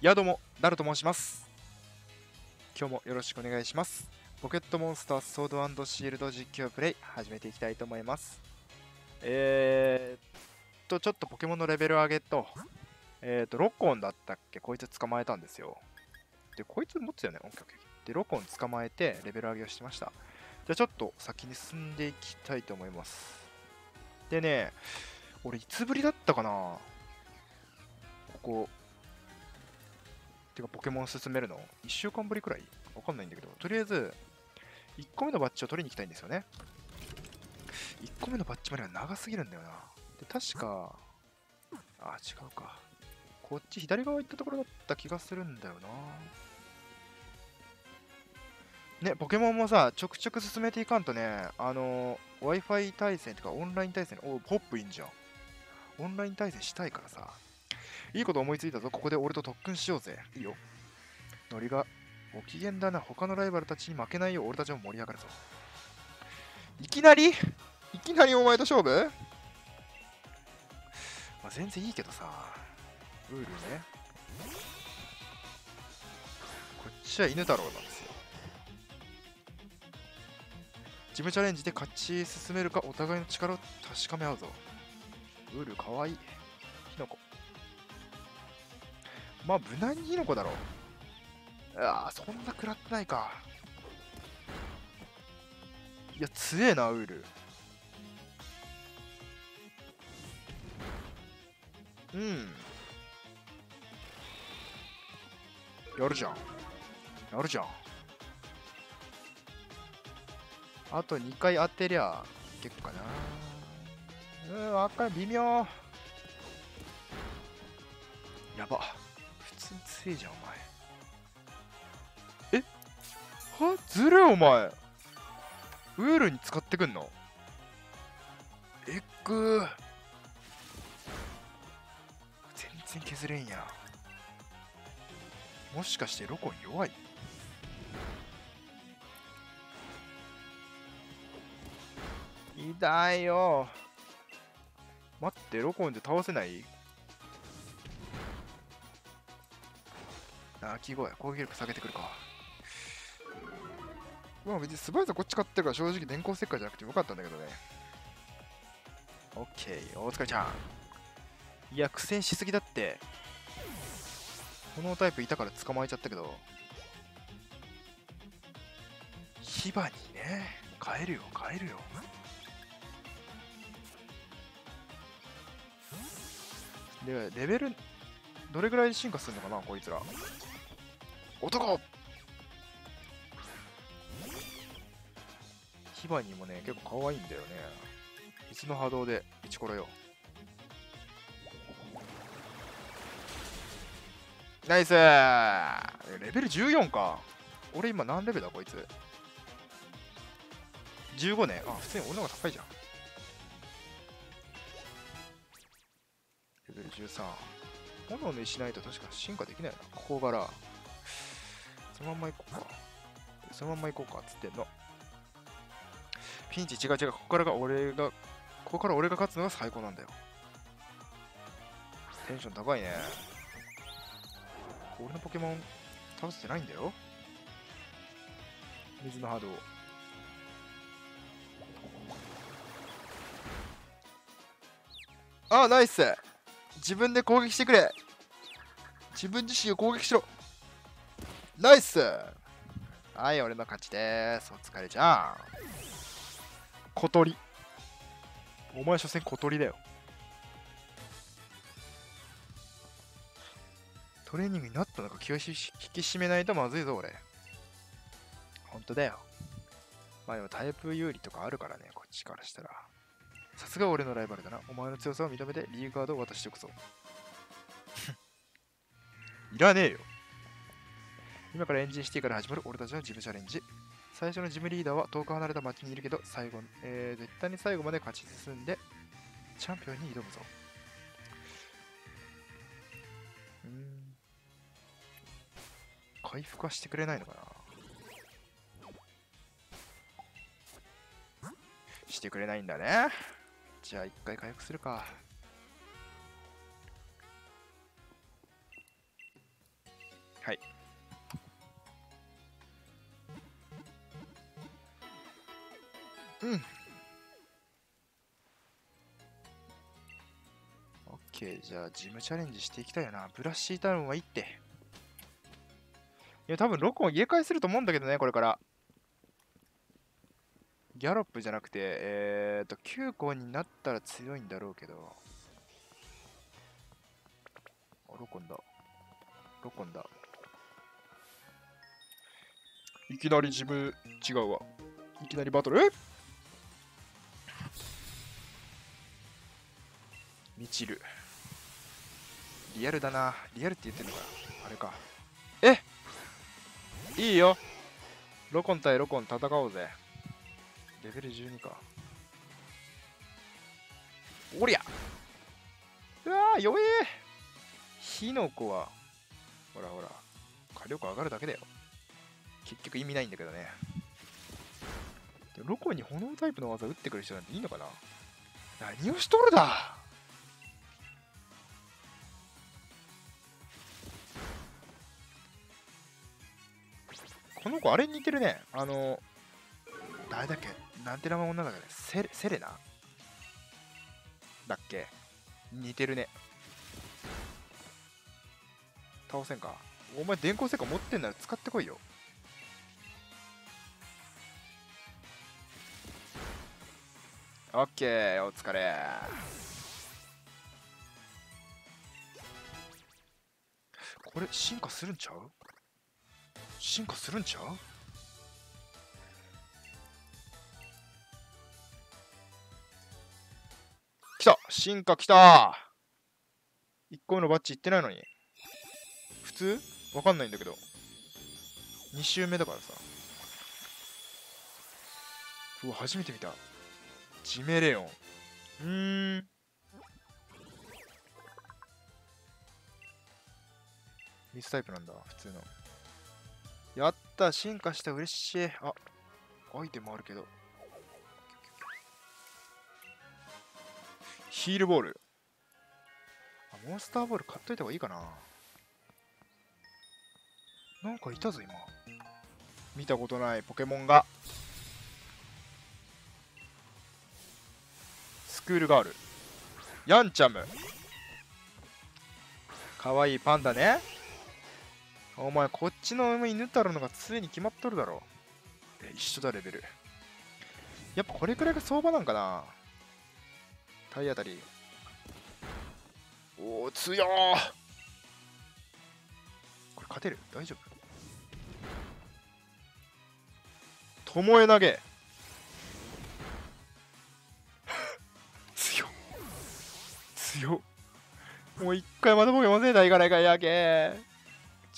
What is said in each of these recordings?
やどうも、ダルと申します。今日もよろしくお願いします。ポケットモンスターソードシールド実況プレイ始めていきたいと思います。えーっと、ちょっとポケモンのレベル上げと、えーっと、ロコンだったっけ？こいつ捕まえたんですよ。で、こいつ持ってたよね？オッケーオッケーで、ロコン捕まえてレベル上げをしてました。じゃあちょっと先に進んでいきたいと思います。でね、俺いつぶりだったかな？ここ、てかポケモン進めるの ?1 週間ぶりくらい？わかんないんだけど、とりあえず、1個目のバッジを取りに行きたいんですよね。1個目のバッジまでは長すぎるんだよな。で、確か、あ、違うか。こっち左側行ったところだった気がするんだよな。ね、ポケモンもさ、ちょくちょく進めていかんとね、あの Wi-Fi 対戦とかオンライン対戦、お、ホップいいんじゃん。オンライン対戦したいからさ。いいこと思いついたぞ。ここで俺と特訓しようぜ。いいよ。ノリがご機嫌だな。他のライバルたちに負けないよう俺たちも盛り上がるぞ。いきなり？いきなりお前と勝負？まあ、全然いいけどさ。ウールね。こっちは犬太郎なんですよ。ジムチャレンジで勝ち進めるかお互いの力を確かめ合うぞ。ウールかわいい。キノコ。まあ無難にキノコだろう。ああ、そんな食らってないか。いや、強えな、ウール。うん。やるじゃん。やるじゃん。あと2回当てりゃ、結構かな。うーん、赤い、微妙。やば。普通に強いじゃん、お前。え？は？ずる、お前。ウールに使ってくんの？えっぐー。全然削れんや。もしかしてロコン弱い？痛いよ。待って、ロコンで倒せない？あー、キーゴや。攻撃力下げてくるか。まあ別に素早さこっち勝ってるから正直電光石火じゃなくてよかったんだけどね。オッケー、大塚ちゃん。いや、苦戦しすぎだって。このタイプいたから捕まえちゃったけど。ヒバにね。変えるよ、変えるよ。で、レベル、どれぐらい進化するのかな、こいつら。男ヒバニもね、結構可愛いんだよね。水の波動で、イチコロよ。ナイスレベル14か。俺今何レベルだ、こいつ。15ね。あ、普通に俺の方が高いじゃん。レベル13。炎の石ないと確か進化できないな。ここから。そのまま行こうか。そのまま行こうかつってんの。ピンチ違う違う。ここからが俺が、ここから俺が勝つのが最高なんだよ。テンション高いね。俺のポケモン倒せてないんだよ。水の波動。ああ、ナイス自分で攻撃してくれ自分自身を攻撃しろナイスはい、俺の勝ちです。お疲れちゃん。小鳥。お前、所詮小鳥だよ。トレーニングになったのか気を引き締めないとまずいぞ、俺。ほんとだよ。まあでもタイプ有利とかあるからね、こっちからしたら。さすが俺のライバルだな。お前の強さを認めてリーガードを渡しておくぞ。いらねえよ。今からエンジンシティから始まる俺たちのジムチャレンジ。最初のジムリーダーは遠く離れた街にいるけど、最後、えー、絶対に最後まで勝ち進んで、チャンピオンに挑むぞ。うん。回復はしてくれないのかなしてくれないんだね。じゃあ一回回復するか。はいじゃあジムチャレンジしていきたいよな。ブラッシータウンはいいって。いや多分ロコン入れ替えすると思うんだけどねこれから。ギャロップじゃなくてえっ、と9個になったら強いんだろうけど。あロコンだ。ロコンだ。いきなりジム違うわ。いきなりバトル？ミチル。リアルだな。リアルって言ってんのかな？あれか。え？いいよ。ロコン対ロコン戦おうぜ。レベル12か。おりゃ！うわー弱え。火の粉はほらほら火力上がるだけだよ。結局意味ないんだけどね。ロコンに炎タイプの技打ってくる人なんていいのかな？何をしとるだ！この子あれ似てるね。あの、誰だっけ？なんて名前女だっけ？セレセレナ？だっけ？似てるね。倒せんか？お前電光石火持ってんなら使ってこいよ。オッケー、お疲れ。これ進化するんちゃう？進化するんちゃう？来た。進化来た。1個目のバッジいってないのに。普通？わかんないんだけど。2周目だからさ。うわ初めて見た。ジメレオン。うーん。水タイプなんだ普通の。やった進化した嬉しい。あアイテムあるけど。ヒールボール。あモンスターボール買っといた方がいいかな。なんかいたぞ今。見たことないポケモンが。スクールガール。ヤンチャム。かわいいパンダね。お前こっちの犬太郎のが常に決まっとるだろ。一緒だレベル。やっぱこれくらいが相場なんかな。体当たり。おお強これ勝てる？大丈夫？巴投げ。強強もう一回またポケモンセーター行かないかやけ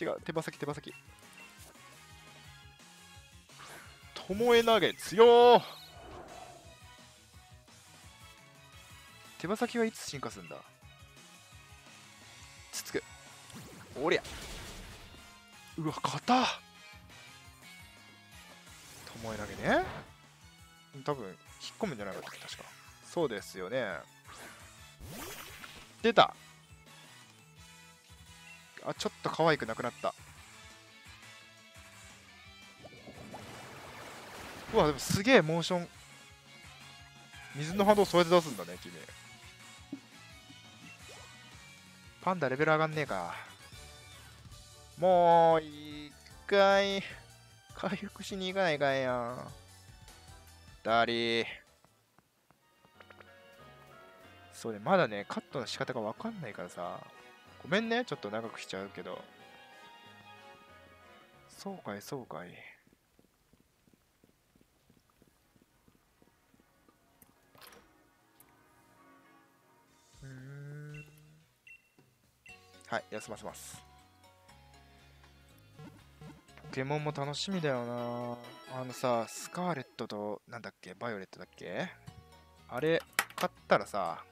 違う手羽先手羽先。巴投げ強手羽先はいつ進化するんだ？つつく。おりゃ。うわ硬巴投げね。多分引っ込むんじゃなかったっけ確か。そうですよね。出た。あちょっと可愛くなくなった。うわでもすげえモーション。水の波動そうやって出すんだね君。パンダレベル上がんねえか。もう一回。回復しに行かないかんやんダリー。そうねまだねカットの仕方が分かんないからさ。ごめんね、ちょっと長くしちゃうけど。そうかい、そうかい。うん。はい、休ませます。ポケモンも楽しみだよなあのさ、スカーレットと、なんだっけ、バイオレットだっけ？あれ、買ったらさ、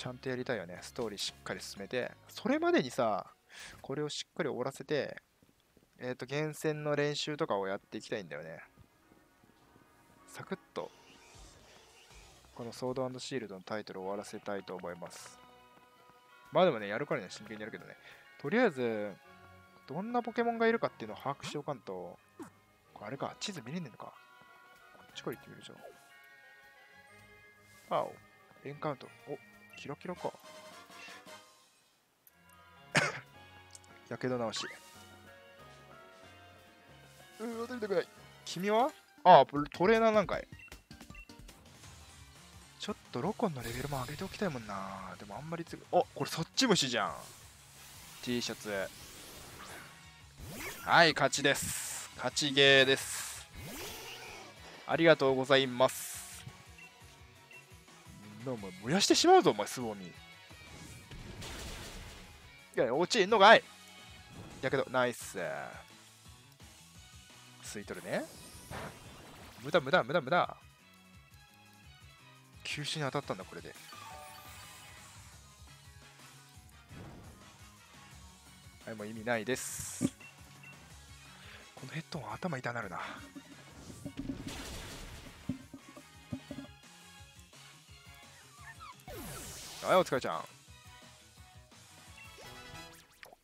ちゃんとやりたいよね。ストーリーしっかり進めて。それまでにさ、これをしっかり終わらせて、えっ、ー、と、厳選の練習とかをやっていきたいんだよね。サクッと、このソードシールドのタイトルを終わらせたいと思います。まあでもね、やるからには真剣にやるけどね。とりあえず、どんなポケモンがいるかっていうのを把握しようかんと、これあれか、地図見れねえのか。こっちから行ってみるじゃん。あお、エンカウント。お、キラキラか。やけど直し。うー、当たりたくない。君は？ああ、トレーナーなんかい。ちょっとロコンのレベルも上げておきたいもんな。でもあんまりつぐ。おこれそっち虫じゃん。T シャツ。はい、勝ちです。勝ちゲーです。ありがとうございます。お前燃やしてしまうぞ、お前、スボミ。いや、落ちんのかいやけど、ナイス。吸い取るね。無駄、無駄、無駄、無駄。球種に当たったんだ、これで。はい、もう意味ないです。このヘッドホン頭痛なるな。はい、お疲れちゃん。オッ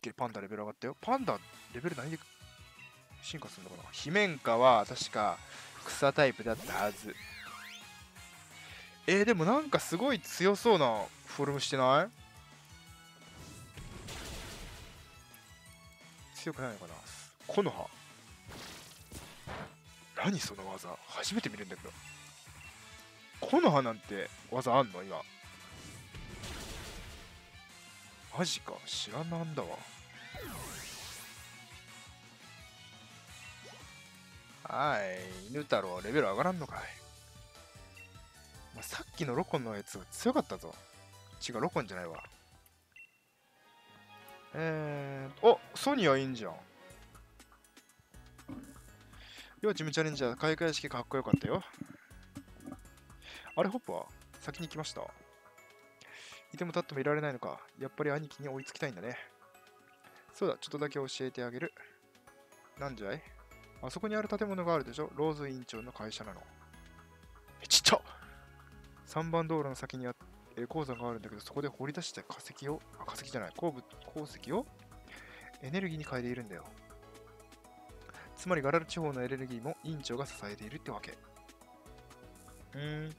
ケー、パンダレベル上がったよ。パンダ、レベル何で進化するのかな？ヒメンカは確か草タイプだったはず。えー、でもなんかすごい強そうなフォルムしてない？強くないのかな？木の葉何その技？初めて見るんだけど。木の葉なんて技あんの？今。マジか知らなんだわはい犬太郎レベル上がらんのかいまあ、さっきのロコンのやつ強かったぞ。違う、ロコンじゃないわ。えー、おソニアいいんじゃん。両チームチャレンジャー、開会式かっこよかったよ。あれ、ホップは先に来ました？いても立ってもいられないのか。やっぱり兄貴に追いつきたいんだね。そうだ、ちょっとだけ教えてあげる。なんじゃい？あそこにある建物があるでしょ？ローズ委員長の会社なの。え、ちっちゃ3番道路の先にあえ鉱山があるんだけど、そこで掘り出した化石を、あ、化石じゃない、鉱物、鉱石を？エネルギーに変えているんだよ。つまりガラル地方のエネルギーも委員長が支えているってわけ。うーん、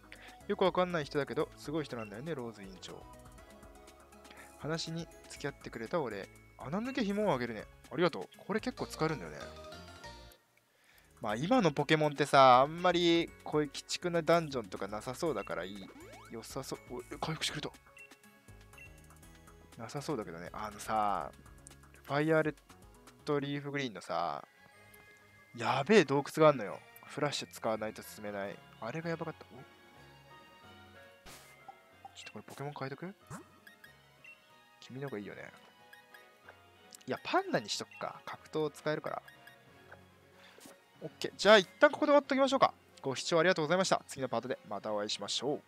よくわかんない人だけど、すごい人なんだよね、ローズ委員長。話に付き合ってくれた俺、穴抜け紐をあげるね。ありがとう。これ結構使えるんだよね。まあ今のポケモンってさ、あんまりこういう鬼畜なダンジョンとかなさそうだからいい。良さそう。お回復してくれた。なさそうだけどね。あのさ、ファイアーレッドリーフグリーンのさ、やべえ洞窟があんのよ。フラッシュ使わないと進めない。あれがやばかった。これポケモン変えとく？君の方がいいよね。いや、パンダにしとくか。格闘使えるから。OK。じゃあ一旦ここで終わっておきましょうか。ご視聴ありがとうございました。次のパートでまたお会いしましょう。